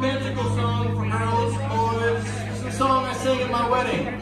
romantical song for girls, boys. It's a song I sing at my wedding.